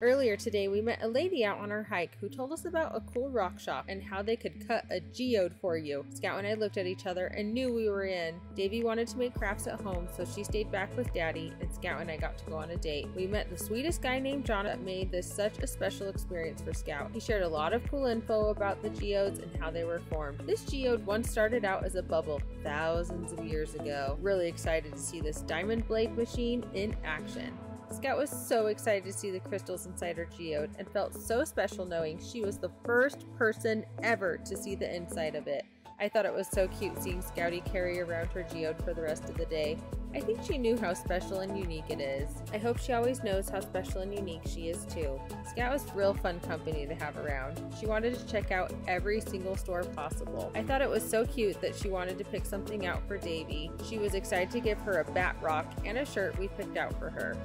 Earlier today, we met a lady out on our hike who told us about a cool rock shop and how they could cut a geode for you. Scout and I looked at each other and knew we were in. Davey wanted to make crafts at home, so she stayed back with Daddy, and Scout and I got to go on a date. We met the sweetest guy named John that made this such a special experience for Scout. He shared a lot of cool info about the geodes and how they were formed. This geode once started out as a bubble thousands of years ago. Really excited to see this diamond blade machine in action. Scout was so excited to see the crystals inside her geode and felt so special knowing she was the first person ever to see the inside of it. I thought it was so cute seeing Scouty carry around her geode for the rest of the day. I think she knew how special and unique it is. I hope she always knows how special and unique she is too. Scout was real fun company to have around. She wanted to check out every single store possible. I thought it was so cute that she wanted to pick something out for Davey. She was excited to give her a bat rock and a shirt we picked out for her.